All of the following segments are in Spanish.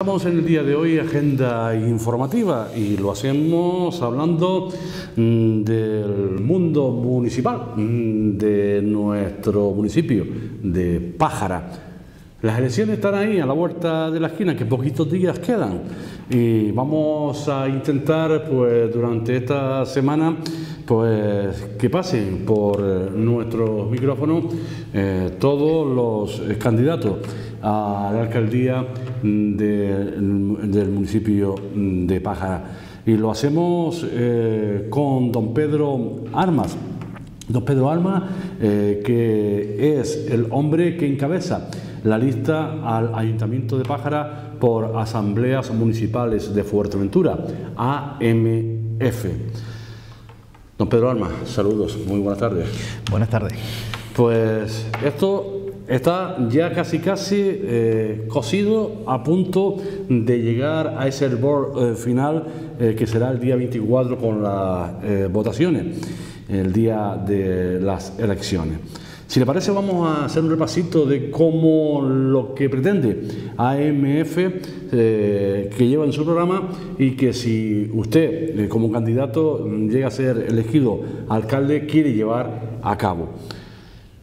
Estamos en el día de hoy agenda informativa y lo hacemos hablando mm, del mundo municipal mm, de nuestro municipio de Pájara. Las elecciones están ahí a la vuelta de la esquina, que poquitos días quedan y vamos a intentar pues durante esta semana pues que pasen por nuestros micrófonos eh, todos los candidatos a la alcaldía del municipio de Pájara. Y lo hacemos eh, con don Pedro Armas. Don Pedro Armas, eh, que es el hombre que encabeza la lista al Ayuntamiento de Pájara por asambleas municipales de Fuerteventura, AMF. Don Pedro Armas, saludos, muy buenas tardes. Buenas tardes. Pues esto está ya casi casi eh, cosido a punto de llegar a ese board eh, final eh, que será el día 24 con las votaciones, el día de las elecciones. Si le parece vamos a hacer un repasito de cómo lo que pretende AMF que lleva en su programa y que si usted como candidato llega a ser elegido alcalde quiere llevar a cabo.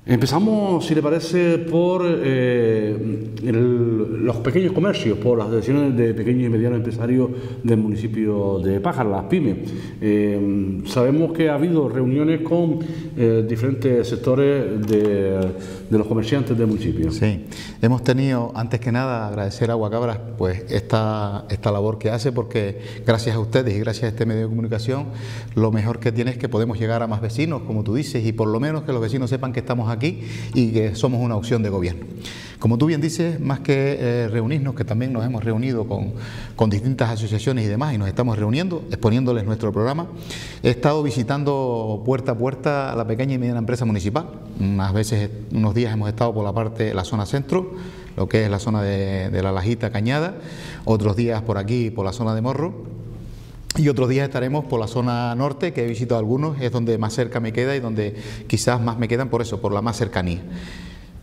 Empezamos, si le parece, por eh, los pequeños comercios, por las decisiones de pequeños y medianos empresarios del municipio de Pájara, las pymes. Eh, sabemos que ha habido reuniones con eh, diferentes sectores de, los comerciantes del municipio. Sí, hemos tenido, antes que nada, agradecer a Aguacabras pues, esta, esta labor que hace, porque gracias a ustedes y gracias a este medio de comunicación, lo mejor que tiene es que podemos llegar a más vecinos, como tú dices, y por lo menos que los vecinos sepan que estamos aquí aquí y que somos una opción de gobierno. Como tú bien dices, más que eh, reunirnos, que también nos hemos reunido con, con, distintas asociaciones y demás, y nos estamos reuniendo, exponiéndoles nuestro programa, he estado visitando puerta a puerta a la pequeña y mediana empresa municipal. Unas veces, unos días hemos estado por la parte, la zona centro, lo que es la zona de, de la Lajita Cañada, otros días por aquí, por la zona de Morro, y otros días estaremos por la zona norte, que he visitado algunos, es donde más cerca me queda y donde quizás más me quedan por eso, por la más cercanía.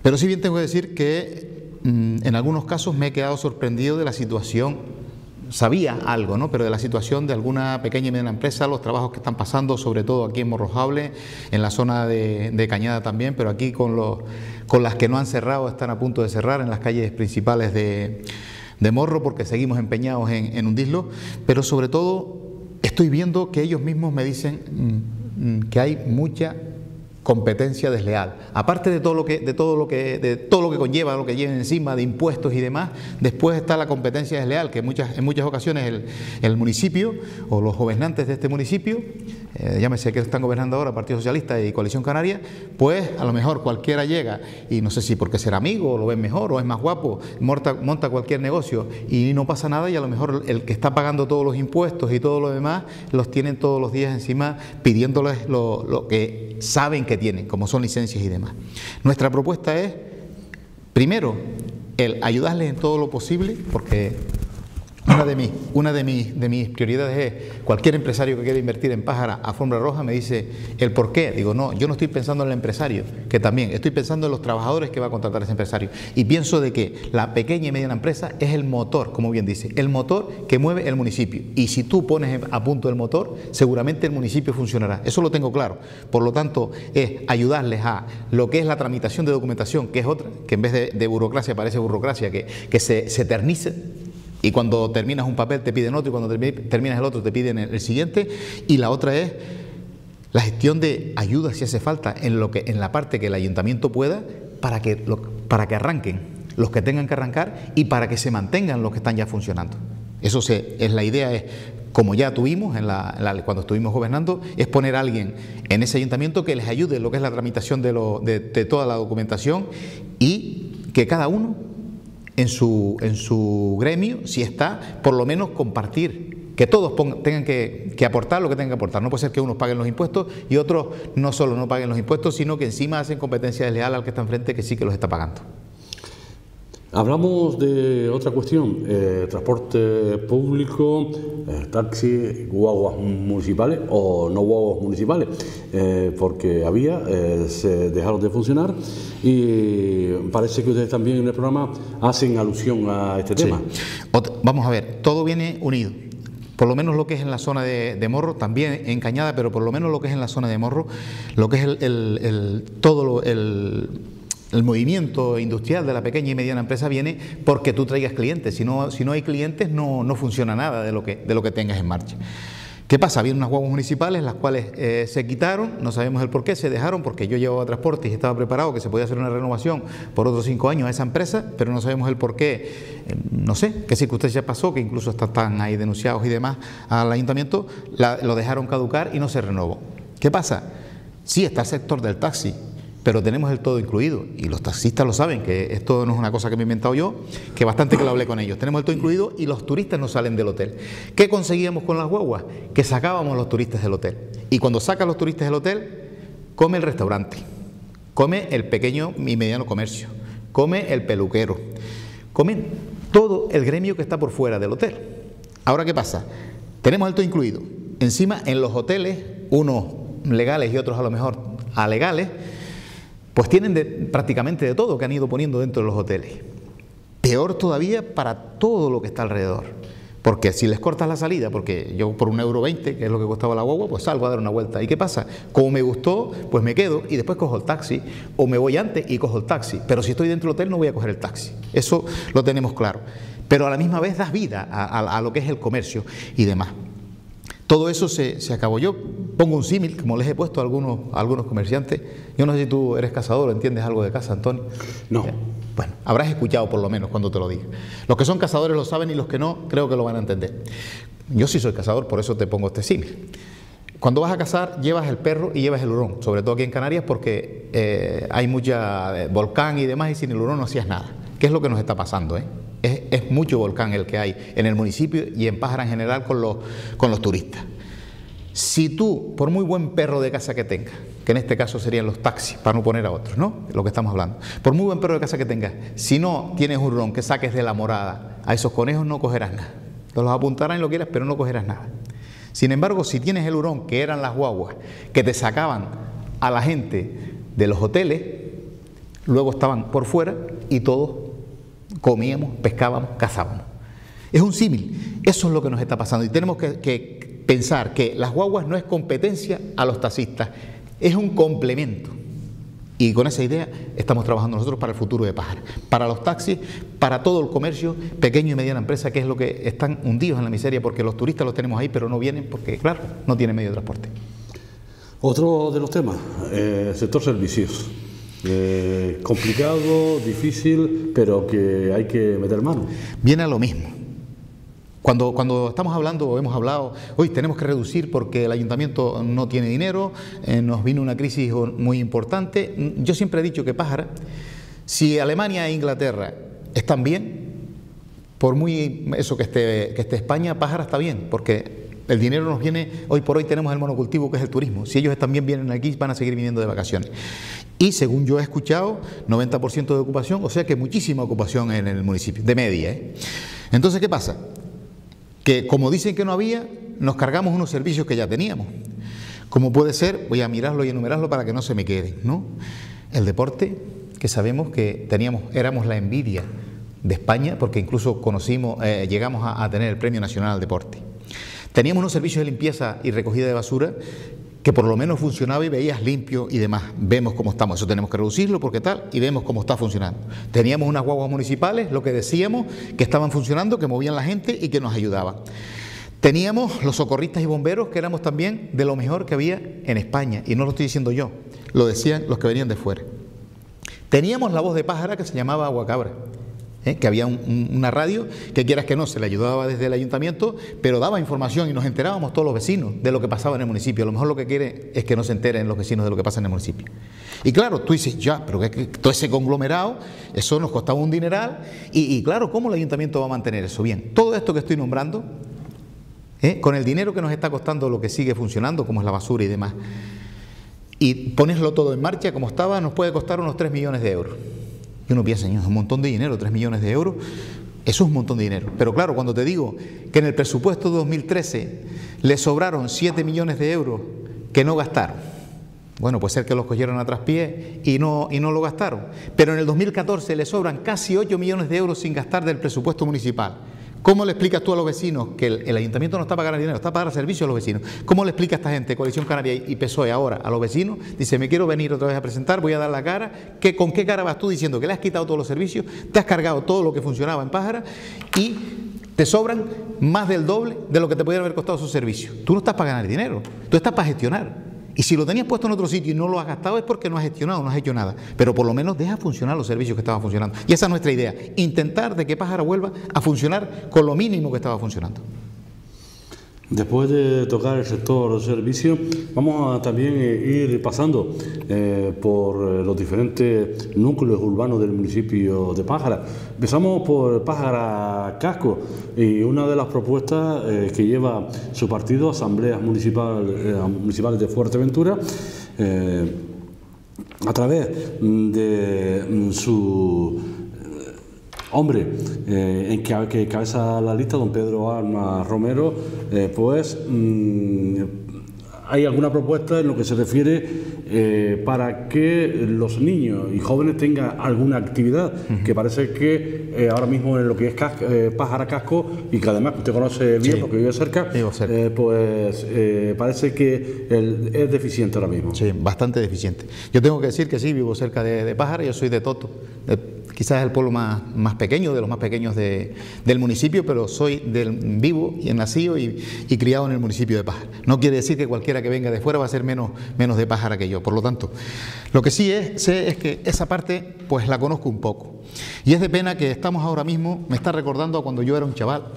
Pero sí bien tengo que decir que mm, en algunos casos me he quedado sorprendido de la situación, sabía algo, ¿no? pero de la situación de alguna pequeña y mediana empresa, los trabajos que están pasando, sobre todo aquí en Morrojable, en la zona de, Cañada también, pero aquí con, los, con las que no han cerrado, están a punto de cerrar en las calles principales de, Morro, porque seguimos empeñados en, en hundirlo, pero sobre todo estoy viendo que ellos mismos me dicen mm, mm, que hay mucha competencia desleal. Aparte de todo lo que, de todo lo que, de todo lo que conlleva, lo que lleva encima de impuestos y demás, después está la competencia desleal, que en muchas, en muchas ocasiones el, el municipio o los gobernantes de este municipio, eh, llámese que están gobernando ahora Partido Socialista y Coalición Canaria, pues a lo mejor cualquiera llega y no sé si porque será amigo o lo ven mejor o es más guapo, monta, cualquier negocio y no pasa nada y a lo mejor el que está pagando todos los impuestos y todo lo demás los tienen todos los días encima pidiéndoles lo, lo que saben que tienen, como son licencias y demás. Nuestra propuesta es, primero, el ayudarles en todo lo posible, porque una de mis, una de mis, de mis prioridades es cualquier empresario que quiera invertir en pájara a forma roja me dice el por qué. Digo, no, yo no estoy pensando en el empresario, que también, estoy pensando en los trabajadores que va a contratar ese empresario. Y pienso de que la pequeña y mediana empresa es el motor, como bien dice, el motor que mueve el municipio. Y si tú pones a punto el motor, seguramente el municipio funcionará. Eso lo tengo claro. Por lo tanto, es ayudarles a lo que es la tramitación de documentación, que es otra, que en vez de, burocracia parece burocracia, que, que se, se eternice y cuando terminas un papel te piden otro y cuando terminas el otro te piden el siguiente. Y la otra es la gestión de ayuda si hace falta en, lo que, en la parte que el ayuntamiento pueda para que, para que arranquen los que tengan que arrancar y para que se mantengan los que están ya funcionando. Eso es la idea, es como ya tuvimos en la, cuando estuvimos gobernando, es poner a alguien en ese ayuntamiento que les ayude en lo que es la tramitación de, de toda la documentación y que cada uno en su, en su gremio, si está, por lo menos compartir que todos tengan que, aportar lo que tengan que aportar. No puede ser que unos paguen los impuestos y otros no solo no paguen los impuestos, sino que encima hacen competencia desleal al que está enfrente que sí que los está pagando. Hablamos de otra cuestión, eh, transporte público, eh, taxi, guaguas municipales o no guaguas municipales, eh, porque había, se dejaron de funcionar y parece que ustedes también en el programa hacen alusión a este tema. vamos a ver, todo viene unido. Por lo menos lo que es en la zona de, Morro, también en Cañada, pero por lo menos lo que es en la zona de Morro, lo que es el, todo el el movimiento industrial de la pequeña y mediana empresa viene porque tú traigas clientes. Si no, si no hay clientes, no, no funciona nada de lo, que, de lo que tengas en marcha. ¿Qué pasa? Había unas guaguas municipales, las cuales eh, se quitaron, no sabemos el por qué, se dejaron porque yo llevaba transporte y estaba preparado que se podía hacer una renovación por otros cinco años a esa empresa, pero no sabemos el por qué, eh, no sé qué circunstancia pasó, que incluso están ahí denunciados y demás al ayuntamiento, lo dejaron caducar y no se renovó. ¿Qué pasa? Sí, está el sector del taxi, pero tenemos el todo incluido. Y los taxistas lo saben, que esto no es una cosa que me he inventado yo, que bastante que lo hablé con ellos. Tenemos el todo incluido y los turistas no salen del hotel. ¿Qué conseguíamos con las guaguas? Que sacábamos los turistas del hotel. Y cuando sacan los turistas del hotel, come el restaurante, come el pequeño y mediano comercio, come el peluquero, come todo el gremio que está por fuera del hotel. Ahora, ¿qué pasa? Tenemos el todo incluido. Encima, en los hoteles, unos legales y otros a lo mejor alegales, pues tienen prácticamente de todo que han ido poniendo dentro de los hoteles. Peor todavía para todo lo que está alrededor. Porque si les cortas la salida, porque yo por un euro veinte, que es lo que costaba la guagua, pues salgo a dar una vuelta. ¿Y qué pasa? Como me gustó, pues me quedo y después cojo el taxi, o me voy antes y cojo el taxi. Pero si estoy dentro del hotel no voy a coger el taxi. Eso lo tenemos claro. Pero a la misma vez das vida a lo que es el comercio y demás. Todo eso se, acabó. Yo pongo un símil, como les he puesto a algunos, algunos comerciantes. Yo no sé si tú eres cazador o entiendes algo de caza, Antonio. No. Eh, bueno, habrás escuchado por lo menos cuando te lo diga. Los que son cazadores lo saben y los que no, creo que lo van a entender. Yo sí soy cazador, por eso te pongo este símil. Cuando vas a cazar, llevas el perro y llevas el hurón, sobre todo aquí en Canarias, porque eh, hay mucha eh, volcán y demás, y sin el hurón no hacías nada. ¿Qué es lo que nos está pasando? Eh? Es, mucho volcán el que hay en el municipio y en Pájara en general con los, con los turistas. Si tú, por muy buen perro de casa que tengas, que en este caso serían los taxis, para no poner a otros, ¿no? Lo que estamos hablando. Por muy buen perro de casa que tengas, si no tienes un que saques de la morada, a esos conejos no cogerás nada. los apuntarán y lo quieras, pero no cogerás nada. Sin embargo, si tienes el hurón, que eran las guaguas, que te sacaban a la gente de los hoteles, luego estaban por fuera y todos comíamos, pescábamos, cazábamos. Es un símil, eso es lo que nos está pasando y tenemos que, pensar que las guaguas no es competencia a los taxistas, es un complemento. Y con esa idea estamos trabajando nosotros para el futuro de Pájara, para los taxis, para todo el comercio, pequeño y mediana empresa, que es lo que están hundidos en la miseria porque los turistas los tenemos ahí, pero no vienen porque, claro, no tienen medio de transporte. Otro de los temas, eh, sector servicios. Complicado, difícil, pero que hay que meter mano. Viene a lo mismo. Cuando, cuando estamos hablando o hemos hablado, hoy tenemos que reducir porque el ayuntamiento no tiene dinero, eh, nos vino una crisis muy importante. Yo siempre he dicho que Pájara, si Alemania e Inglaterra están bien, por muy eso que esté, que esté España, Pájara está bien, porque el dinero nos viene, hoy por hoy tenemos el monocultivo que es el turismo. Si ellos también vienen aquí, van a seguir viniendo de vacaciones. Y según yo he escuchado, 90% de ocupación, o sea que muchísima ocupación en el municipio, de media. ¿eh? Entonces, ¿qué pasa? Que como dicen que no había, nos cargamos unos servicios que ya teníamos. Como puede ser, voy a mirarlo y enumerarlo para que no se me quede, ¿no? El deporte, que sabemos que teníamos, éramos la envidia de España, porque incluso conocimos, eh, llegamos a tener el Premio Nacional al Deporte. Teníamos unos servicios de limpieza y recogida de basura que por lo menos funcionaba y veías limpio y demás. Vemos cómo estamos, eso tenemos que reducirlo porque tal, y vemos cómo está funcionando. Teníamos unas guaguas municipales, lo que decíamos, que estaban funcionando, que movían la gente y que nos ayudaban. Teníamos los socorristas y bomberos, que éramos también de lo mejor que había en España, y no lo estoy diciendo yo, lo decían los que venían de fuera. Teníamos la voz de pájara que se llamaba Aguacabra. ¿Eh? que había una radio que quieras que no, se le ayudaba desde el ayuntamiento, pero daba información y nos enterábamos todos los vecinos de lo que pasaba en el municipio. A lo mejor lo que quiere es que no se enteren los vecinos de lo que pasa en el municipio. Y claro, tú dices, ya, pero que todo ese conglomerado, eso nos costaba un dineral, y, claro, ¿cómo el ayuntamiento va a mantener eso? Bien, todo esto que estoy nombrando, ¿eh? con el dinero que nos está costando lo que sigue funcionando, como es la basura y demás, y poneslo todo en marcha como estaba, nos puede costar unos 3 millones de euros. Y uno piensa, es un montón de dinero, 3 millones de euros, eso es un montón de dinero. Pero claro, cuando te digo que en el presupuesto de 2013 le sobraron 7 millones de euros que no gastaron, bueno, puede ser que los cogieron a traspié y no, y no lo gastaron. Pero en el 2014 le sobran casi 8 millones de euros sin gastar del presupuesto municipal. ¿Cómo le explicas tú a los vecinos que el, ayuntamiento no está para ganar dinero, está para dar servicio a los vecinos? ¿Cómo le explica a esta gente, Coalición Canaria y PSOE ahora, a los vecinos? Dice, me quiero venir otra vez a presentar, voy a dar la cara. ¿Qué, ¿Con qué cara vas tú diciendo que le has quitado todos los servicios, te has cargado todo lo que funcionaba en Pájara y te sobran más del doble de lo que te pudieran haber costado esos servicios? Tú no estás para ganar dinero, tú estás para gestionar. Y si lo tenías puesto en otro sitio y no lo has gastado es porque no has gestionado, no has hecho nada. Pero por lo menos deja funcionar los servicios que estaban funcionando. Y esa es nuestra idea, intentar de que Pájara vuelva a funcionar con lo mínimo que estaba funcionando. Después de tocar el sector servicio, vamos a también eh, ir pasando eh, por eh, los diferentes núcleos urbanos del municipio de Pájara. Empezamos por Pájara Casco y una de las propuestas que lleva su partido, Asambleas Municipales de Fuerteventura, a través de mm, su Hombre, eh, en que, que, cabeza la lista don Pedro Alma Romero, eh, pues mm, hay alguna propuesta en lo que se refiere eh, para que los niños y jóvenes tengan alguna actividad, que parece que ahora mismo en lo que es Pájara Casco, y que además usted conoce bien porque vive cerca, pues parece que es deficiente ahora mismo. Sí, bastante deficiente. Yo tengo que decir que sí, vivo cerca de, de Pájara, yo soy de Toto, quizás el pueblo más, pequeño, de los más pequeños de, del municipio, pero soy del vivo y nacido y, criado en el municipio de Pájara. No quiere decir que cualquiera que venga de fuera va a ser menos, de Pájara que yo. Por lo tanto, lo que sí es, sé es que esa parte pues la conozco un poco. Y es de pena que estamos ahora mismo, me está recordando a cuando yo era un chaval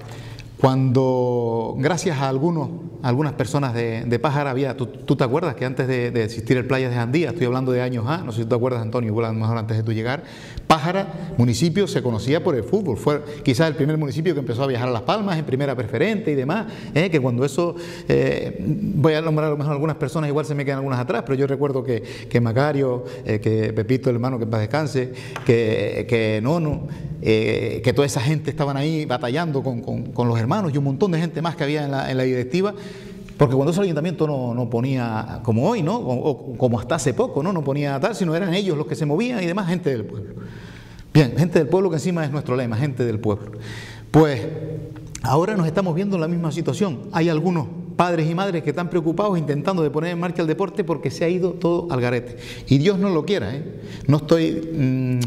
cuando, gracias a algunos, algunas personas de, de Pájara, había, tú, te acuerdas que antes de, existir el Playa de Jandía, estoy hablando de años A, no sé si te acuerdas, Antonio, igual a lo antes de tú llegar, Pájara, municipio, se conocía por el fútbol, fue quizás el primer municipio que empezó a viajar a Las Palmas en primera preferente y demás, ¿eh? que cuando eso, eh, voy a nombrar a lo mejor algunas personas, igual se me quedan algunas atrás, pero yo recuerdo que, que Macario, eh, que Pepito, el hermano que en paz descanse, que, que Nono, que toda esa gente estaban ahí batallando con, con, con los hermanos y un montón de gente más que había en la, directiva, porque cuando ese ayuntamiento no, ponía, como hoy, ¿no? O, como hasta hace poco, ¿no? No ponía tal, sino eran ellos los que se movían y demás, gente del pueblo. Bien, gente del pueblo que encima es nuestro lema, gente del pueblo. Pues ahora nos estamos viendo en la misma situación. Hay algunos padres y madres que están preocupados intentando de poner en marcha el deporte porque se ha ido todo al garete. Y Dios no lo quiera, ¿eh? No estoy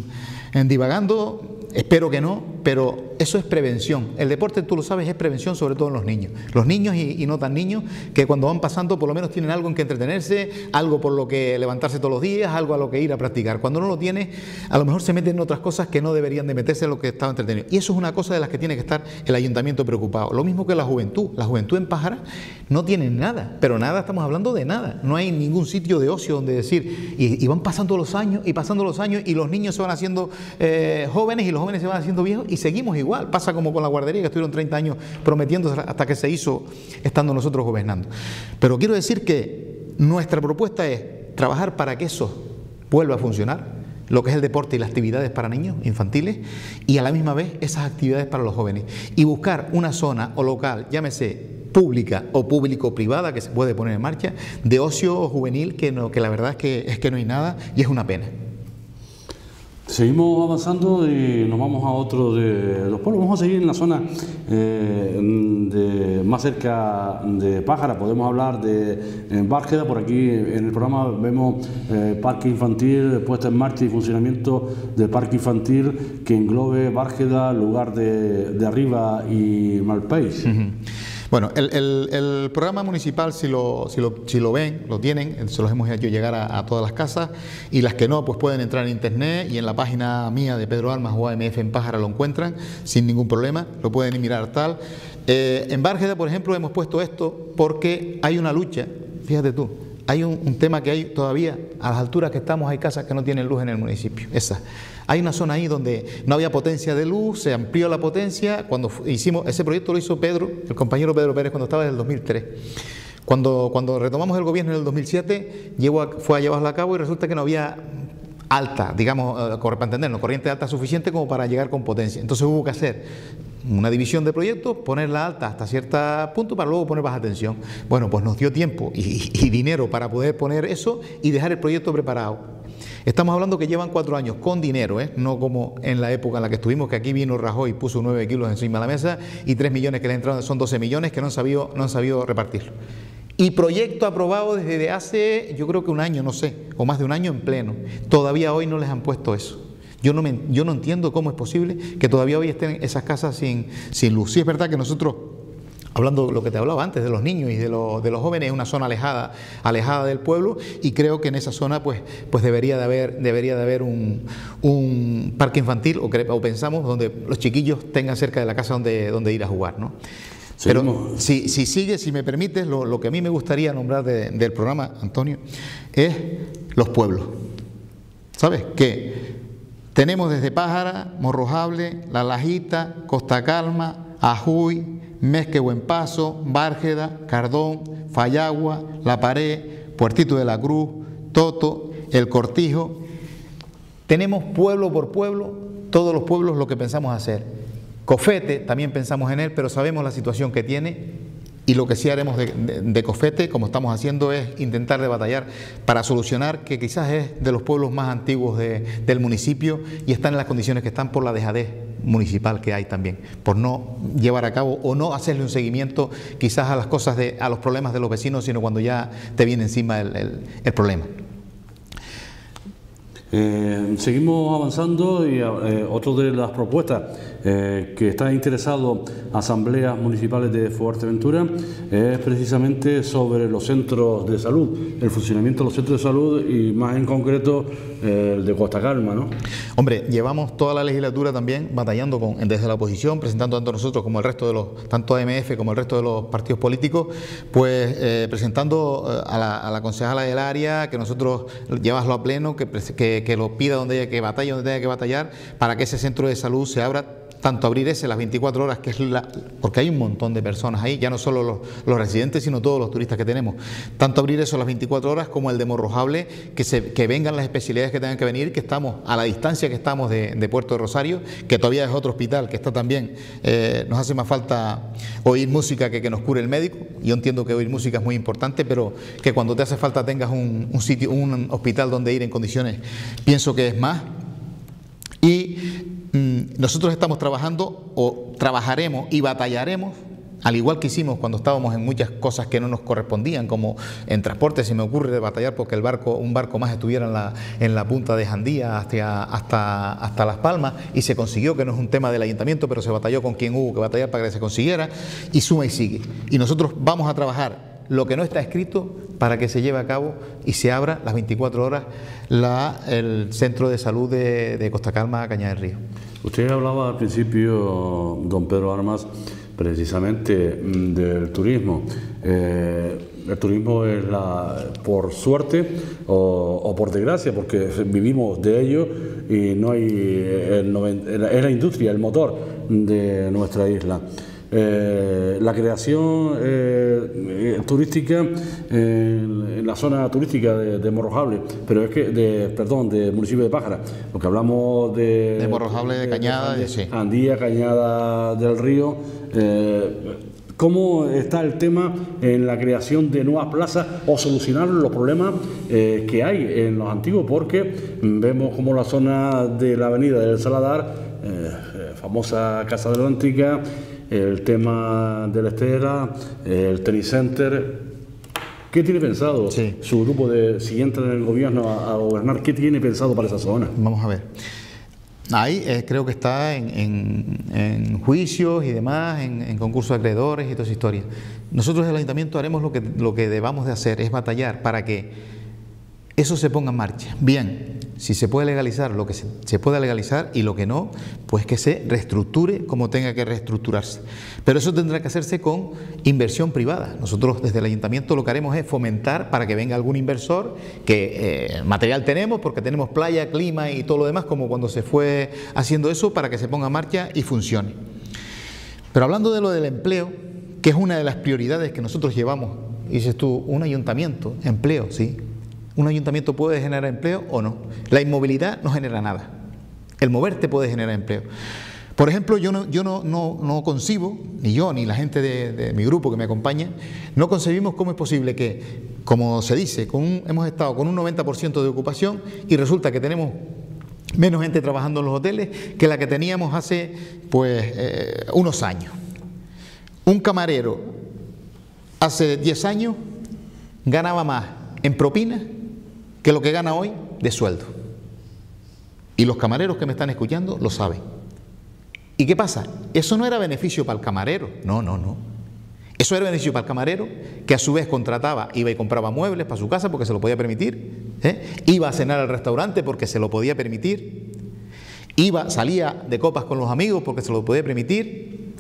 mm, divagando, espero que no, pero eso es prevención. El deporte, tú lo sabes, es prevención sobre todo en los niños. Los niños y, no tan niños que cuando van pasando por lo menos tienen algo en que entretenerse, algo por lo que levantarse todos los días, algo a lo que ir a practicar. Cuando no lo tiene, a lo mejor se meten en otras cosas que no deberían de meterse en lo que estaba entretenido. Y eso es una cosa de las que tiene que estar el ayuntamiento preocupado. Lo mismo que la juventud. La juventud en Pájara no tiene nada, pero nada, estamos hablando de nada. No hay ningún sitio de ocio donde decir, y, van pasando los años y pasando los años y los niños se van haciendo eh, jóvenes y los jóvenes se van haciendo viejos y seguimos igual pasa como con la guardería, que estuvieron 30 años prometiendo hasta que se hizo estando nosotros gobernando. Pero quiero decir que nuestra propuesta es trabajar para que eso vuelva a funcionar, lo que es el deporte y las actividades para niños infantiles, y a la misma vez esas actividades para los jóvenes. Y buscar una zona o local, llámese pública o público-privada que se puede poner en marcha, de ocio juvenil, que, no, que la verdad que, es que no hay nada y es una pena. Seguimos avanzando y nos vamos a otro de los pueblos. Vamos a seguir en la zona eh, más cerca de Pájara. Podemos hablar de Bárgeda. Por aquí en el programa vemos eh, parque infantil, puesta en marcha y funcionamiento del parque infantil que englobe Bárgeda, lugar de, arriba y Malpaís. Bueno, el, programa municipal, si lo, si, lo, si lo, ven, lo tienen, se los hemos hecho llegar a, todas las casas y las que no, pues pueden entrar en internet y en la página mía de Pedro Almas o AMF en Pájara lo encuentran sin ningún problema, lo pueden mirar tal. Eh, en Bárgeda, por ejemplo, hemos puesto esto porque hay una lucha, fíjate tú, hay un, tema que hay todavía, a las alturas que estamos, hay casas que no tienen luz en el municipio. Esa. Hay una zona ahí donde no había potencia de luz, se amplió la potencia. Cuando hicimos, ese proyecto lo hizo Pedro, el compañero Pedro Pérez, cuando estaba en el 2003. Cuando, cuando retomamos el gobierno en el 2007, fue a llevarlo a cabo y resulta que no había alta, digamos, eh, para entendernos, corriente alta suficiente como para llegar con potencia. Entonces hubo que hacer una división de proyectos, ponerla alta hasta cierto punto para luego poner baja tensión. Bueno, pues nos dio tiempo y, dinero para poder poner eso y dejar el proyecto preparado. Estamos hablando que llevan cuatro años con dinero, ¿eh? no como en la época en la que estuvimos, que aquí vino Rajoy y puso nueve kilos encima de la mesa y tres millones que le entraron, son 12 millones que no han sabido, no han sabido repartirlo. Y proyecto aprobado desde hace, yo creo que un año, no sé, o más de un año en pleno. Todavía hoy no les han puesto eso. Yo no, me, yo no entiendo cómo es posible que todavía hoy estén esas casas sin, sin luz. Sí es verdad que nosotros Hablando de lo que te hablaba antes, de los niños y de, los jóvenes, es una zona alejada, alejada del pueblo y creo que en esa zona pues, pues debería de haber, debería de haber un, parque infantil o, o, pensamos donde los chiquillos tengan cerca de la casa donde, donde ir a jugar. ¿no? Pero si, si sigue, si me permites, lo, que a mí me gustaría nombrar del programa, Antonio, es los pueblos. ¿Sabes? Que tenemos desde Pájara, Morrojable, La Lajita, Costa Calma, Ajuy, Mesque Buen Paso, Bárgeda, Cardón, Fallagua, La Pared, Puertito de la Cruz, Toto, El Cortijo. Tenemos pueblo por pueblo, todos los pueblos lo que pensamos hacer. Cofete, también pensamos en él, pero sabemos la situación que tiene y lo que sí haremos de, Cofete, como estamos haciendo, es intentar de batallar para solucionar que quizás es de los pueblos más antiguos del municipio y están en las condiciones que están por la dejadez municipal que hay también, por no llevar a cabo o no hacerle un seguimiento quizás a las cosas de, a los problemas de los vecinos, sino cuando ya te viene encima el, problema. Eh, seguimos avanzando y eh, otra de las propuestas eh, que está interesado asambleas municipales de Fuerteventura es precisamente sobre los centros de salud, el funcionamiento de los centros de salud y más en concreto el de Costa Calma, ¿no? Hombre, llevamos toda la legislatura también batallando con, desde la oposición, presentando tanto nosotros como el resto de los, tanto AMF como el resto de los partidos políticos, pues eh, presentando eh, a la, a la, concejala del área que nosotros llevaslo a pleno, que, que, que lo pida donde haya que batallar, donde haya que batallar, para que ese centro de salud se abra tanto abrir ese las 24 horas, que es la, porque hay un montón de personas ahí, ya no solo los, residentes, sino todos los turistas que tenemos, tanto abrir eso las 24 horas como el de Morrojable, que, se, que vengan las especialidades que tengan que venir, que estamos a la distancia que estamos de, Puerto de Rosario, que todavía es otro hospital, que está también, eh, nos hace más falta oír música que que nos cure el médico, yo entiendo que oír música es muy importante, pero que cuando te hace falta tengas un, un sitio, un hospital donde ir en condiciones, pienso que es más. Y nosotros estamos trabajando o trabajaremos y batallaremos al igual que hicimos cuando estábamos en muchas cosas que no nos correspondían, como en transporte, se me ocurre batallar porque el barco, un barco más estuviera en la, en la punta de Jandía hasta, hasta, hasta Las Palmas, y se consiguió, que no es un tema del ayuntamiento, pero se batalló con quien hubo que batallar para que se consiguiera, y suma y sigue. Y nosotros vamos a trabajar lo que no está escrito para que se lleve a cabo y se abra las 24 horas el centro de salud de, Costa Calma, Caña del Río. Usted hablaba al principio, don Pedro Armas, precisamente mm, del turismo. Eh, el turismo es la, por suerte o, por desgracia, porque vivimos de ello y no hay es la industria, el motor de nuestra isla. Eh, la creación eh, eh, turística en la zona turística de, Morrojable, pero es que, de, perdón, del municipio de Pájara, porque hablamos de... De Morrojable, de, Cañada, de, sí. Andía, Cañada del Río. ¿Cómo está el tema en la creación de nuevas plazas o solucionar los problemas que hay en los antiguos? Porque vemos como la zona de la avenida del Saladar, famosa Casa Atlántica, el tema de la estera, el tenis center. ¿Qué tiene pensado su grupo de, si entra en el gobierno a, gobernar, qué tiene pensado para esa zona? Vamos a ver. Ahí eh, creo que está en, juicios y demás, en, concursos de acreedores y toda esa historia. Nosotros el ayuntamiento haremos lo que, lo que debamos de hacer, es batallar para que eso se ponga en marcha. Bien, si se puede legalizar lo que se, pueda legalizar y lo que no, pues que se reestructure como tenga que reestructurarse. Pero eso tendrá que hacerse con inversión privada. Nosotros desde el ayuntamiento lo que haremos es fomentar para que venga algún inversor, que eh, material tenemos, porque tenemos playa, clima y todo lo demás, como cuando se fue haciendo eso, para que se ponga en marcha y funcione. Pero hablando de lo del empleo, que es una de las prioridades que nosotros llevamos, dices tú, un ayuntamiento, empleo, sí, Un ayuntamiento puede generar empleo o no. La inmovilidad no genera nada. El moverte puede generar empleo. Por ejemplo, yo no, yo no, no, concibo, ni yo ni la gente de, mi grupo que me acompaña, no concebimos cómo es posible que, como se dice, con hemos estado con un 90% de ocupación y resulta que tenemos menos gente trabajando en los hoteles que la que teníamos hace pues eh, unos años. Un camarero hace 10 años ganaba más en propina que lo que gana hoy de sueldo. Y los camareros que me están escuchando lo saben. ¿Y qué pasa? Eso no era beneficio para el camarero, no, no, no. Eso era beneficio para el camarero, que a su vez contrataba, iba y compraba muebles para su casa porque se lo podía permitir, ¿eh? iba a cenar al restaurante porque se lo podía permitir, iba, salía de copas con los amigos porque se lo podía permitir,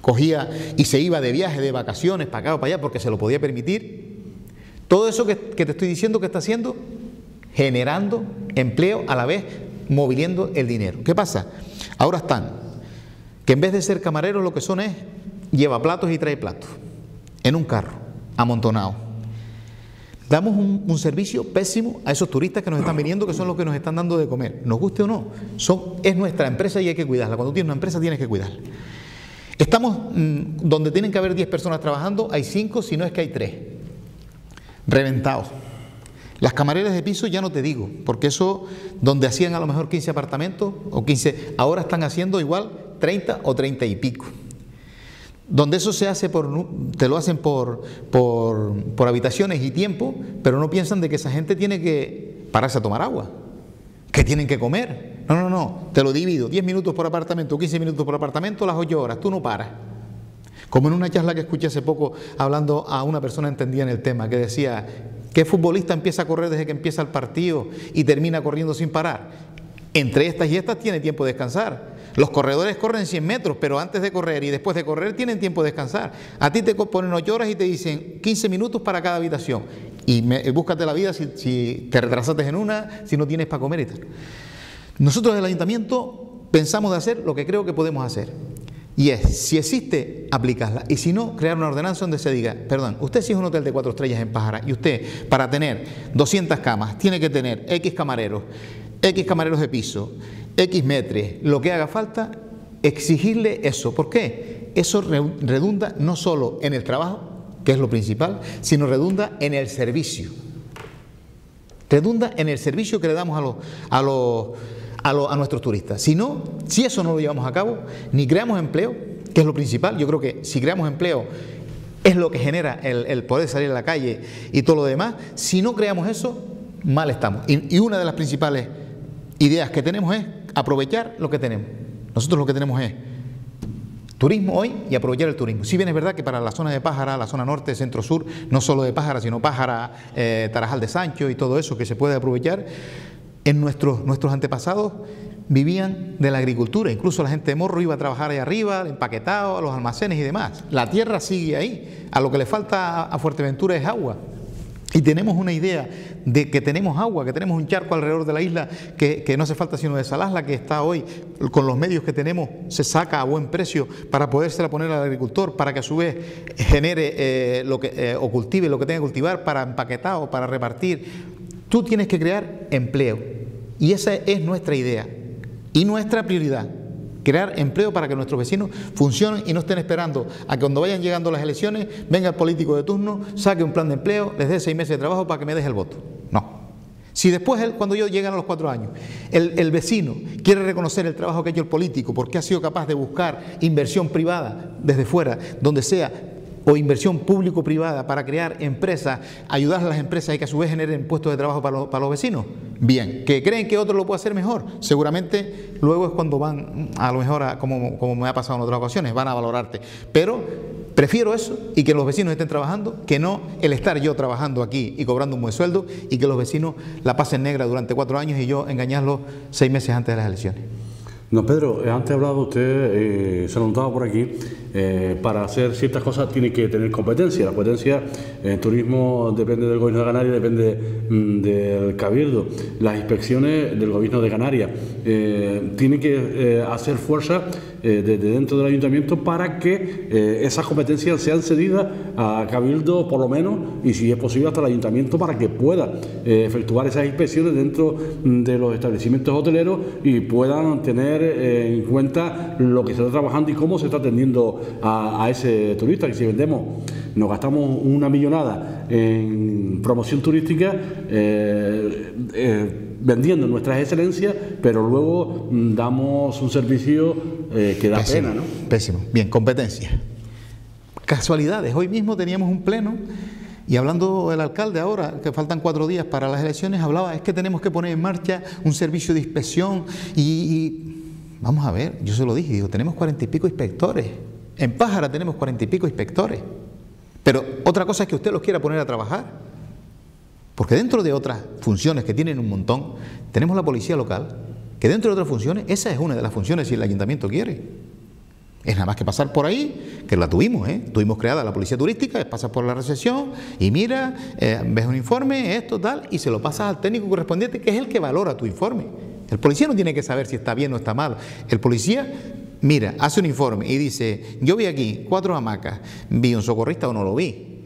cogía y se iba de viaje, de vacaciones, para acá o para allá porque se lo podía permitir. Todo eso que, te estoy diciendo que está haciendo, generando empleo a la vez moviendo el dinero. ¿Qué pasa? Ahora están, que en vez de ser camareros lo que son es lleva platos y trae platos en un carro, amontonado. Damos un, servicio pésimo a esos turistas que nos están viniendo, que son los que nos están dando de comer. Nos guste o no, es nuestra empresa y hay que cuidarla. Cuando tienes una empresa tienes que cuidarla. Estamos mm, donde tienen que haber 10 personas trabajando, hay 5, si no es que hay 3. Reventados. Las camareras de piso ya no te digo, porque eso, donde hacían a lo mejor 15 apartamentos o 15, ahora están haciendo igual 30 o 30 y pico. Donde eso se hace por, te lo hacen por, por, por habitaciones y tiempo, pero no piensan de que esa gente tiene que pararse a tomar agua, que tienen que comer. No, no, no, te lo divido, 10 minutos por apartamento, 15 minutos por apartamento, las 8 horas, tú no paras. Como en una charla que escuché hace poco hablando a una persona entendida en el tema, que decía, ¿Qué futbolista empieza a correr desde que empieza el partido y termina corriendo sin parar? Entre estas y estas tiene tiempo de descansar. Los corredores corren 100 metros, pero antes de correr y después de correr tienen tiempo de descansar. A ti te ponen 8 horas y te dicen 15 minutos para cada habitación. Y búscate la vida si, si te retrasaste en una, si no tienes para comer y tal. Nosotros del ayuntamiento pensamos de hacer lo que creo que podemos hacer. Y es, si existe, aplicarla. Y si no, crear una ordenanza donde se diga, perdón, usted si es un hotel de cuatro estrellas en Pájara y usted para tener 200 camas tiene que tener X camareros, X camareros de piso, X metres, lo que haga falta, exigirle eso. ¿Por qué? Eso redunda no solo en el trabajo, que es lo principal, sino redunda en el servicio. Redunda en el servicio que le damos a los, a los a, nuestros turistas. Si no, si eso no lo llevamos a cabo, ni creamos empleo, que es lo principal, yo creo que si creamos empleo es lo que genera el, poder salir a la calle y todo lo demás, si no creamos eso, mal estamos. Y, una de las principales ideas que tenemos es aprovechar lo que tenemos. Nosotros lo que tenemos es turismo hoy y aprovechar el turismo. Si bien es verdad que para la zona de Pájara, la zona norte, centro sur, no solo de Pájara, sino Pájara, eh, Tarajal de Sancho y todo eso que se puede aprovechar, en nuestros, nuestros antepasados vivían de la agricultura, incluso la gente de Morro iba a trabajar ahí arriba, empaquetado, a los almacenes y demás. La tierra sigue ahí, a lo que le falta a Fuerteventura es agua. Y tenemos una idea de que tenemos agua, que tenemos un charco alrededor de la isla, que, no hace falta sino de salasla, que está hoy con los medios que tenemos, se saca a buen precio para podérsela poner al agricultor, para que a su vez genere eh, lo que, eh, o cultive lo que tenga que cultivar, para empaquetar o para repartir. Tú tienes que crear empleo. Y esa es nuestra idea y nuestra prioridad. Crear empleo para que nuestros vecinos funcionen y no estén esperando a que cuando vayan llegando las elecciones venga el político de turno, saque un plan de empleo, les dé seis meses de trabajo para que me deje el voto. No. Si después, cuando yo llegan a los cuatro años, el, el, vecino quiere reconocer el trabajo que ha hecho el político porque ha sido capaz de buscar inversión privada desde fuera, donde sea o inversión público-privada para crear empresas, ayudar a las empresas y que a su vez generen puestos de trabajo para, los, vecinos? Bien, ¿que creen que otro lo puede hacer mejor? Seguramente luego es cuando van, a lo mejor, como, como me ha pasado en otras ocasiones, van a valorarte. Pero prefiero eso y que los vecinos estén trabajando, que no el estar yo trabajando aquí y cobrando un buen sueldo y que los vecinos la pasen negra durante cuatro años y yo engañarlos seis meses antes de las elecciones. Don Pedro, eh, antes hablado usted, eh, se lo notaba por aquí, eh, para hacer ciertas cosas tiene que tener competencia. La competencia en turismo depende del gobierno de Canarias, depende mm, del cabildo. Las inspecciones del gobierno de Canarias eh, tiene que hacer fuerza desde dentro del ayuntamiento para que esas competencias sean cedidas a cabildo por lo menos y si es posible hasta el ayuntamiento para que pueda efectuar esas inspecciones dentro mm, de los establecimientos hoteleros y puedan tener en cuenta lo que se está trabajando y cómo se está atendiendo a, ese turista. Que si vendemos, nos gastamos una millonada en promoción turística, eh, eh, vendiendo nuestras excelencias, pero luego mm, damos un servicio eh, que da pena. ¿no? Pésimo. Bien, competencia. Casualidades. Hoy mismo teníamos un pleno. Y hablando el alcalde ahora, que faltan cuatro días para las elecciones, hablaba, es que tenemos que poner en marcha un servicio de inspección y Vamos a ver, yo se lo dije, digo, tenemos cuarenta y pico inspectores. En Pájara tenemos cuarenta y pico inspectores. Pero otra cosa es que usted los quiera poner a trabajar. Porque dentro de otras funciones que tienen un montón, tenemos la policía local, que dentro de otras funciones, esa es una de las funciones si el ayuntamiento quiere. Es nada más que pasar por ahí, que la tuvimos, ¿eh? Tuvimos creada la policía turística, pasas por la recepción y mira, eh, ves un informe, esto, tal, y se lo pasas al técnico correspondiente, que es el que valora tu informe. El policía no tiene que saber si está bien o está mal. El policía, mira, hace un informe y dice, yo vi aquí cuatro hamacas, vi un socorrista o no lo vi,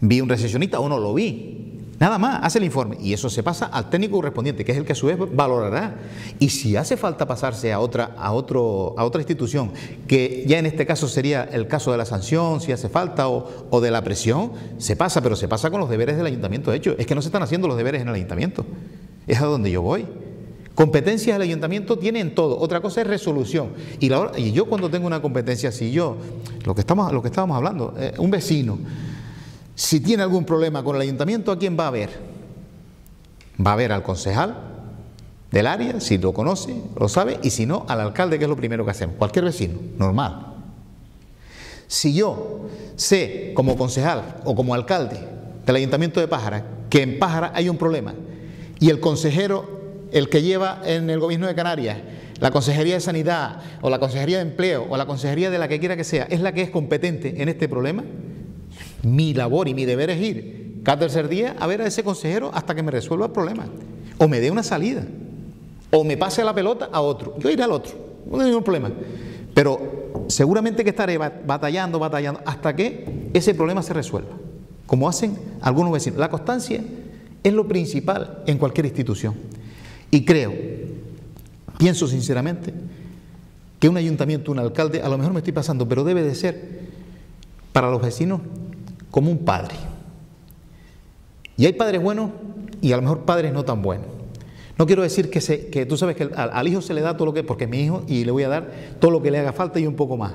vi un recesionista o no lo vi. Nada más, hace el informe y eso se pasa al técnico correspondiente, que es el que a su vez valorará. Y si hace falta pasarse a otra, a otro, a otra institución, que ya en este caso sería el caso de la sanción, si hace falta, o, de la presión, se pasa, pero se pasa con los deberes del ayuntamiento. Hecho, es que no se están haciendo los deberes en el ayuntamiento. Es a donde yo voy. Competencias del ayuntamiento tienen todo. Otra cosa es resolución. Y, y yo cuando tengo una competencia si yo, lo que, estamos, lo que estábamos hablando, eh, un vecino, si tiene algún problema con el ayuntamiento, ¿a quién va a ver? Va a ver al concejal del área, si lo conoce, lo sabe, y si no, al alcalde, que es lo primero que hacemos. Cualquier vecino, normal. Si yo sé como concejal o como alcalde del ayuntamiento de Pájara que en Pájara hay un problema y el consejero el que lleva en el gobierno de Canarias la Consejería de Sanidad o la Consejería de Empleo o la Consejería de la que quiera que sea, es la que es competente en este problema, mi labor y mi deber es ir cada tercer día a ver a ese consejero hasta que me resuelva el problema o me dé una salida o me pase la pelota a otro. Yo iré al otro, no hay ningún problema. Pero seguramente que estaré batallando, batallando hasta que ese problema se resuelva, como hacen algunos vecinos. La constancia es lo principal en cualquier institución. Y creo, pienso sinceramente, que un ayuntamiento, un alcalde, a lo mejor me estoy pasando, pero debe de ser para los vecinos como un padre. Y hay padres buenos y a lo mejor padres no tan buenos. No quiero decir que, se, que tú sabes que al, hijo se le da todo lo que, porque es mi hijo y le voy a dar todo lo que le haga falta y un poco más.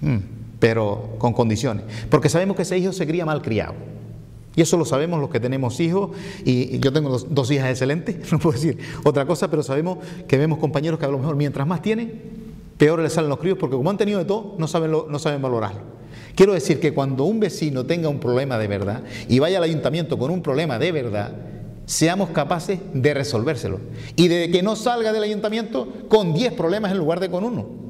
Mm, pero con condiciones. Porque sabemos que ese hijo se cría mal criado. Y eso lo sabemos los que tenemos hijos, y yo tengo dos, hijas excelentes, no puedo decir otra cosa, pero sabemos que vemos compañeros que a lo mejor mientras más tienen, peor les salen los críos, porque como han tenido de todo, no saben, no saben valorarlo. Quiero decir que cuando un vecino tenga un problema de verdad y vaya al ayuntamiento con un problema de verdad, seamos capaces de resolvérselo. Y de que no salga del ayuntamiento con 10 problemas en lugar de con uno.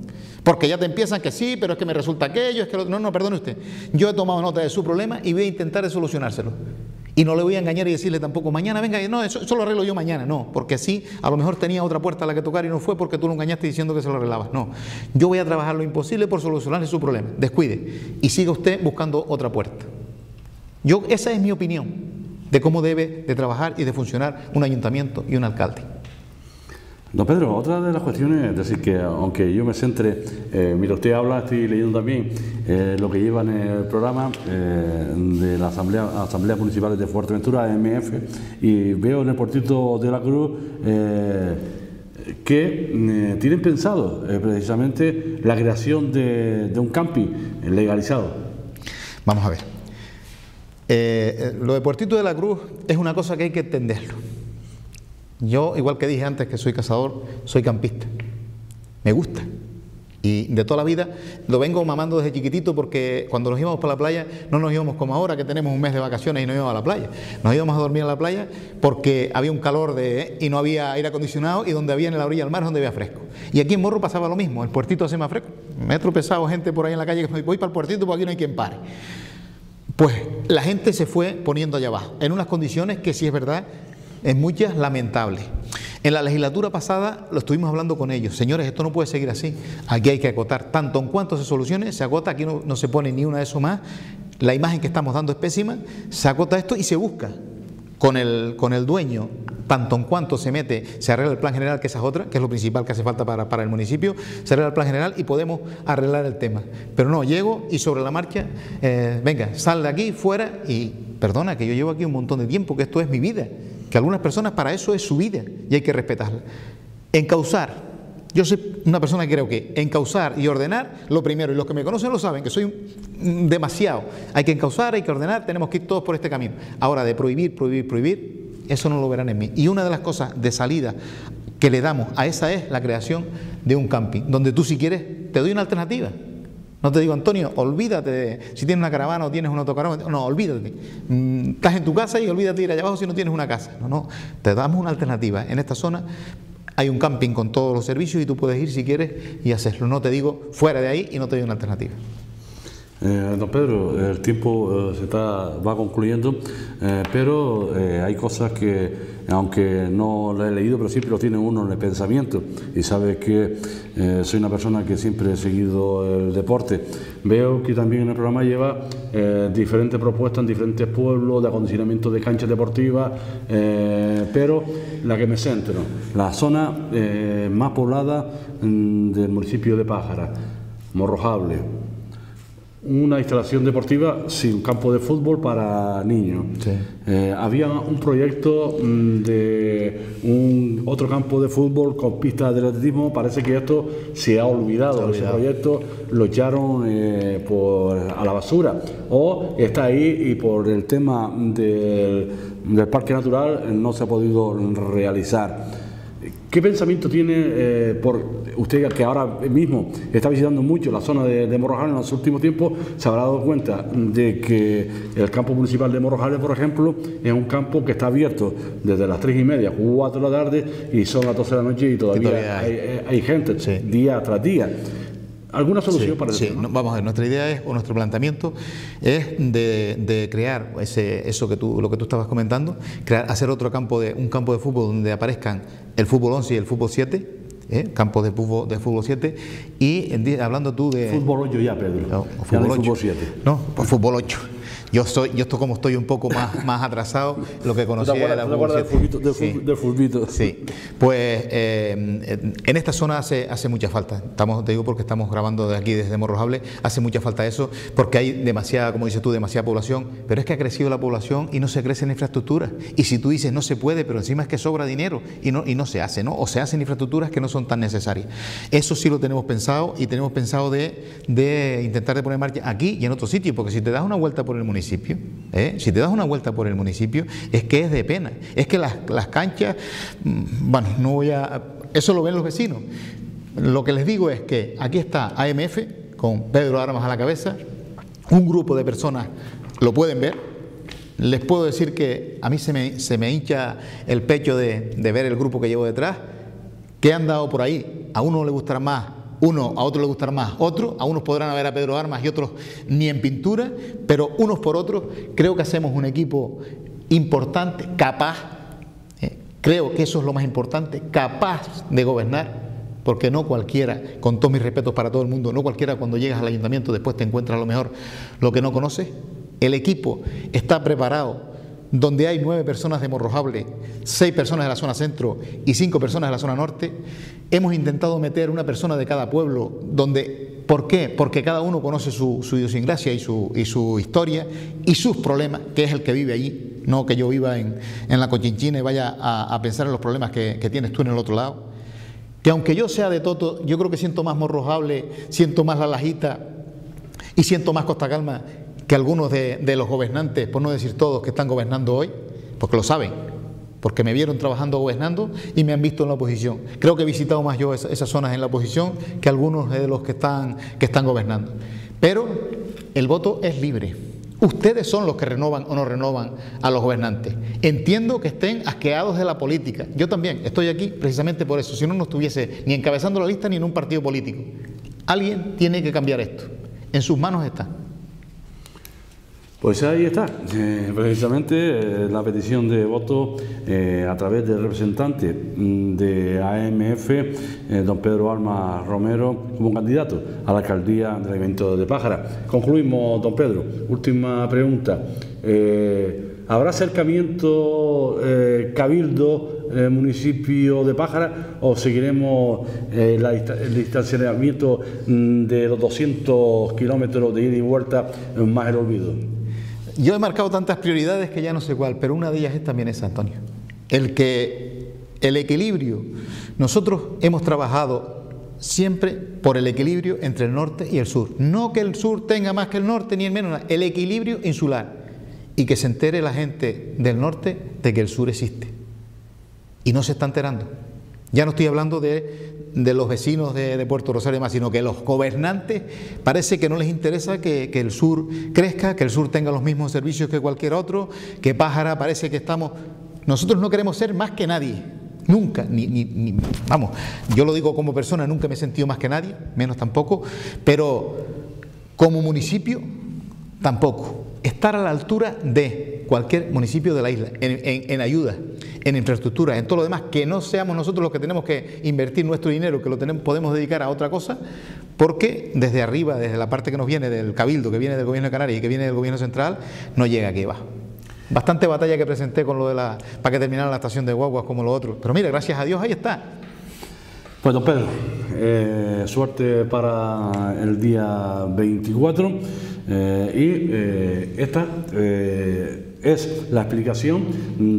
Porque ya te empiezan que sí, pero es que me resulta aquello, es que no, no, perdone usted. Yo he tomado nota de su problema y voy a intentar solucionárselo. Y no le voy a engañar y decirle tampoco, mañana venga, no, eso, lo arreglo yo mañana. No, porque sí, a lo mejor tenía otra puerta a la que tocar y no fue porque tú lo engañaste diciendo que se lo arreglabas. No, yo voy a trabajar lo imposible por solucionarle su problema. Descuide y siga usted buscando otra puerta. Yo, esa es mi opinión de cómo debe de trabajar y de funcionar un ayuntamiento y un alcalde. Don Pedro, otra de las cuestiones, es decir, que aunque yo me centre, eh, mira, usted habla, estoy leyendo también eh, lo que lleva en el programa eh, de la Asamblea, Asamblea Municipal de Fuerteventura, AMF, y veo en el portito de la Cruz que tienen pensado precisamente la creación de, de un camping legalizado. Vamos a ver. lo de Puertito de la Cruz es una cosa que hay que entenderlo. Yo, igual que dije antes que soy cazador, soy campista. Me gusta. Y de toda la vida lo vengo mamando desde chiquitito porque cuando nos íbamos para la playa no nos íbamos como ahora que tenemos un mes de vacaciones y no íbamos a la playa. Nos íbamos a dormir a la playa porque había un calor de, y no había aire acondicionado y donde había en la orilla del mar donde había fresco. Y aquí en Morro pasaba lo mismo, el puertito hace más fresco. Me he tropezado gente por ahí en la calle que me voy para el puertito porque aquí no hay quien pare. Pues la gente se fue poniendo allá abajo, en unas condiciones que si es verdad, en muchas lamentables. En la legislatura pasada lo estuvimos hablando con ellos. Señores, esto no puede seguir así. Aquí hay que acotar. Tanto en cuanto se solucione, se agota. Aquí no, se pone ni una de eso más. La imagen que estamos dando es pésima. Se acota esto y se busca con el, con el dueño, tanto en cuanto se mete, se arregla el plan general, que esa es otra, que es lo principal que hace falta para, el municipio, se arregla el plan general y podemos arreglar el tema. Pero no, llego y sobre la marcha, eh, venga, sal de aquí, fuera y perdona, que yo llevo aquí un montón de tiempo, que esto es mi vida que algunas personas para eso es su vida y hay que respetarla. Encauzar. Yo soy una persona que creo que encauzar y ordenar, lo primero, y los que me conocen lo saben, que soy demasiado. Hay que encauzar, hay que ordenar, tenemos que ir todos por este camino. Ahora, de prohibir, prohibir, prohibir, eso no lo verán en mí. Y una de las cosas de salida que le damos a esa es la creación de un camping, donde tú si quieres te doy una alternativa. No te digo, Antonio, olvídate de, si tienes una caravana o tienes un autocaravana, no, olvídate. Mm, estás en tu casa y olvídate de ir allá abajo si no tienes una casa. No, no, te damos una alternativa. En esta zona hay un camping con todos los servicios y tú puedes ir si quieres y hacerlo. No te digo fuera de ahí y no te doy una alternativa. Eh, don Pedro, el tiempo eh, se está, va concluyendo, eh, pero hay cosas que, aunque no lo he leído, pero siempre lo tiene uno en el pensamiento y sabe que soy una persona que siempre he seguido el deporte. Veo que también en el programa lleva diferentes propuestas en diferentes pueblos de acondicionamiento de canchas deportivas, pero la que me centro, la zona más poblada mm, del municipio de Pájara, Morrojable una instalación deportiva sin campo de fútbol para niños. Eh, había un proyecto mm, de un otro campo de fútbol con pistas de atletismo. Parece que esto se ha olvidado. Ese proyecto lo echaron eh, por, a la basura. O está ahí y por el tema del, del parque natural no se ha podido realizar. ¿Qué pensamiento tiene eh, por usted que ahora mismo está visitando mucho la zona de, de, Morrojales en los últimos tiempos? Se habrá dado cuenta de que el campo municipal de Morrojales, por ejemplo, es un campo que está abierto desde las 3 y media, 4 de la tarde y son las 12 de la noche y todavía, hay, gente día tras día. ¿Alguna solución para eso? Sí, vamos a ver, nuestra idea es, o nuestro planteamiento es de, crear ese, eso que tú, lo que tú estabas comentando, crear, hacer otro campo de, un campo de fútbol donde aparezcan el fútbol 11 y el fútbol 7, ¿eh? campos de fútbol, de fútbol 7, y hablando tú de... Fútbol 8 ya, Pedro. No, fútbol, 8. fútbol 7. No, pues fútbol 8. Yo soy, yo estoy como estoy un poco más, más atrasado, lo que conocía era del fulbito, sí. Pues eh, en esta zona hace, hace mucha falta. Estamos, te digo porque estamos grabando de aquí desde Morrojable, hace mucha falta eso, porque hay demasiada, como dices tú, demasiada población, pero es que ha crecido la población y no se crece en infraestructura. Y si tú dices no se puede, pero encima es que sobra dinero y no, y no se hace, ¿no? O se hacen infraestructuras que no son tan necesarias. Eso sí lo tenemos pensado y tenemos pensado de, de intentar de poner marcha aquí y en otro sitio, porque si te das una vuelta por el municipio, ¿eh? si te das una vuelta por el municipio, es que es de pena. Es que las, canchas, mm, bueno, no voy a... Eso lo ven los vecinos. Lo que les digo es que aquí está AMF, con Pedro Armas a la cabeza, un grupo de personas lo pueden ver. Les puedo decir que a mí se me, se me hincha el pecho de, de ver el grupo que llevo detrás, que han dado por ahí. A uno le gustará más uno, a otro le gustará más otro, a unos podrán ver a Pedro Armas y otros ni en pintura, pero unos por otros creo que hacemos un equipo importante, capaz, eh, creo que eso es lo más importante, capaz de gobernar, porque no cualquiera, con todos mis respetos para todo el mundo, no cualquiera cuando llegas al ayuntamiento después te encuentras a lo mejor lo que no conoces. El equipo está preparado donde hay nueve personas de Morrojable, seis personas de la zona centro y cinco personas de la zona norte, hemos intentado meter una persona de cada pueblo, donde, ¿por qué? Porque cada uno conoce su, idiosincrasia y su, y su, historia y sus problemas, que es el que vive allí, no que yo viva en, la Cochinchina y vaya a, pensar en los problemas que, tienes tú en el otro lado. Que aunque yo sea de Toto, yo creo que siento más Morrojable, siento más La Lajita y siento más Costa Calma que algunos de, los gobernantes, por no decir todos, que están gobernando hoy, porque lo saben, porque me vieron trabajando gobernando y me han visto en la oposición. Creo que he visitado más yo esas, zonas en la oposición que algunos de los que están, que están gobernando. Pero el voto es libre. Ustedes son los que renovan o no renovan a los gobernantes. Entiendo que estén asqueados de la política. Yo también estoy aquí precisamente por eso. Si no, no estuviese ni encabezando la lista ni en un partido político. Alguien tiene que cambiar esto. En sus manos está. Pues ahí está, eh, precisamente eh, la petición de voto eh, a través del representante mm, de AMF, don Pedro Alma Romero, como candidato a la alcaldía del evento de Pájara. Concluimos, don Pedro. Última pregunta. ¿Habrá acercamiento Cabildo municipio de Pájara o seguiremos el distanciamiento mm, de los 200 kilómetros de ida y vuelta más el olvido? Yo he marcado tantas prioridades que ya no sé cuál, pero una de ellas es también esa, Antonio. El que el equilibrio, nosotros hemos trabajado siempre por el equilibrio entre el norte y el sur. No que el sur tenga más que el norte ni el menos, el equilibrio insular. Y que se entere la gente del norte de que el sur existe. Y no se está enterando. Ya no estoy hablando de los vecinos de, Puerto Rosario más, sino que los gobernantes. Parece que no les interesa que, el sur crezca, que el sur tenga los mismos servicios que cualquier otro, que Pájara parece que estamos... Nosotros no queremos ser más que nadie, nunca, ni, vamos, yo lo digo como persona, nunca me he sentido más que nadie, menos tampoco, pero como municipio tampoco. Estar a la altura de cualquier municipio de la isla, en ayuda, en infraestructura, en todo lo demás, que no seamos nosotros los que tenemos que invertir nuestro dinero, que lo tenemos, podemos dedicar a otra cosa, porque desde arriba, desde la parte que nos viene del Cabildo, que viene del Gobierno de Canarias y que viene del Gobierno Central, no llega aquí va. Bastante batalla que presenté con lo de la. para que terminara la estación de guaguas como lo otro. Pero mira, gracias a Dios ahí está. Pues don Pedro, eh, suerte para el día 24 eh, y eh, esta es la explicación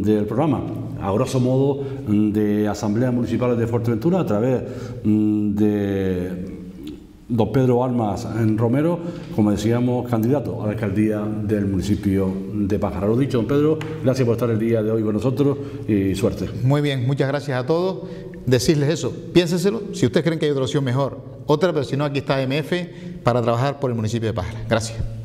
del programa a grosso modo, mm, de asambleas municipales de Fuerteventura a través mm, de don Pedro Almas Romero, como decíamos, candidato a la alcaldía del municipio de Pájaro. Lo dicho, don Pedro, gracias por estar el día de hoy con nosotros y suerte. Muy bien, muchas gracias a todos. Decirles eso, piénsenselo, si ustedes creen que hay otra opción mejor, otra, pero si no, aquí está MF para trabajar por el municipio de Pájaro. Gracias.